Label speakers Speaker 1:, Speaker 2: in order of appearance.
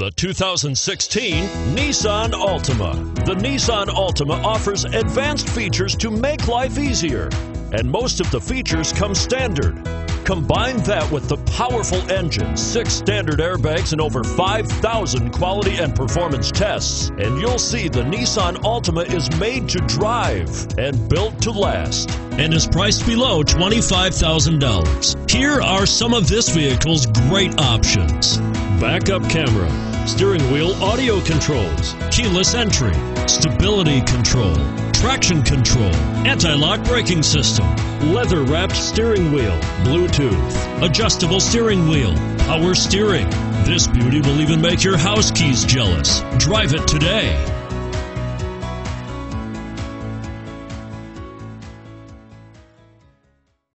Speaker 1: The 2016 Nissan Altima. The Nissan Altima offers advanced features to make life easier, and most of the features come standard. Combine that with the powerful engine, six standard airbags, and over 5,000 quality and performance tests, and you'll see the Nissan Altima is made to drive and built to last.
Speaker 2: and is priced below $25,000. Here are some of this vehicle's great options backup camera, steering wheel audio controls, keyless entry, stability control, traction control, anti lock braking system, leather wrapped steering wheel, Bluetooth, adjustable steering wheel, power steering. This beauty will even make your house keys jealous. Drive it today.